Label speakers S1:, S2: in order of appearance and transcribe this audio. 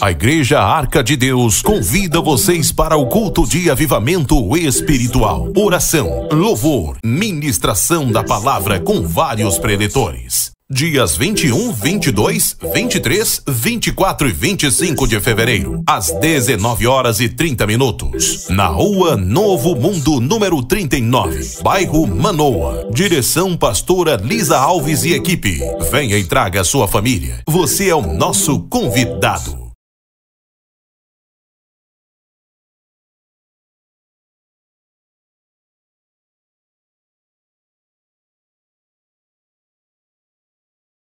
S1: A Igreja Arca de Deus convida vocês para o culto de avivamento espiritual, oração, louvor, ministração da palavra com vários preletores. Dias 21, 22, 23, 24 e 25 de fevereiro, às 19 horas e 30 minutos, na Rua Novo Mundo, número 39, bairro Manoa. Direção Pastora Lisa Alves e equipe. Venha e traga sua família. Você é o nosso convidado.